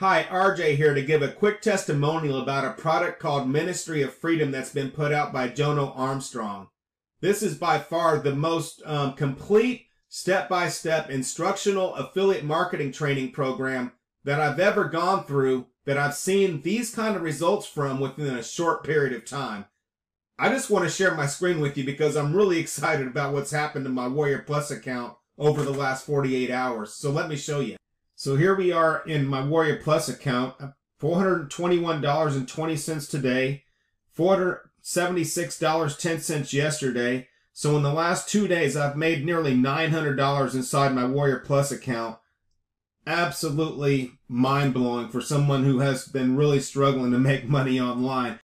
Hi, RJ here to give a quick testimonial about a product called Ministry of Freedom that's been put out by Jono Armstrong. This is by far the most um, complete step-by-step instructional affiliate marketing training program that I've ever gone through that I've seen these kind of results from within a short period of time. I just want to share my screen with you because I'm really excited about what's happened to my Warrior Plus account over the last 48 hours. So let me show you. So here we are in my Warrior Plus account, uh, $421.20 today, $476.10 yesterday. So in the last two days, I've made nearly $900 inside my Warrior Plus account. Absolutely mind blowing for someone who has been really struggling to make money online.